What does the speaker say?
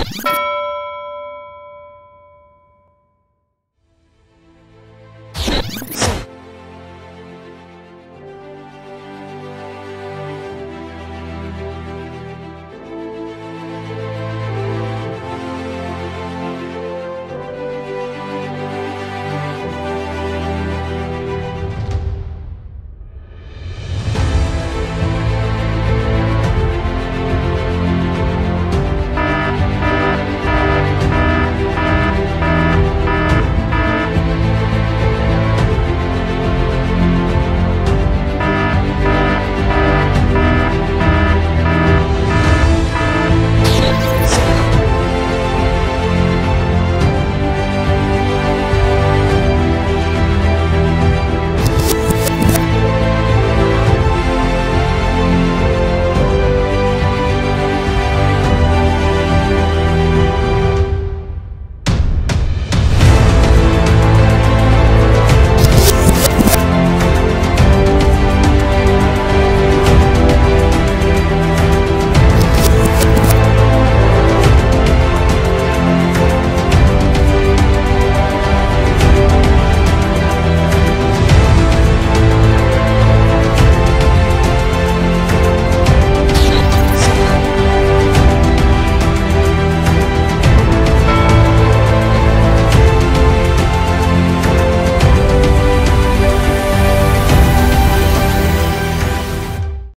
you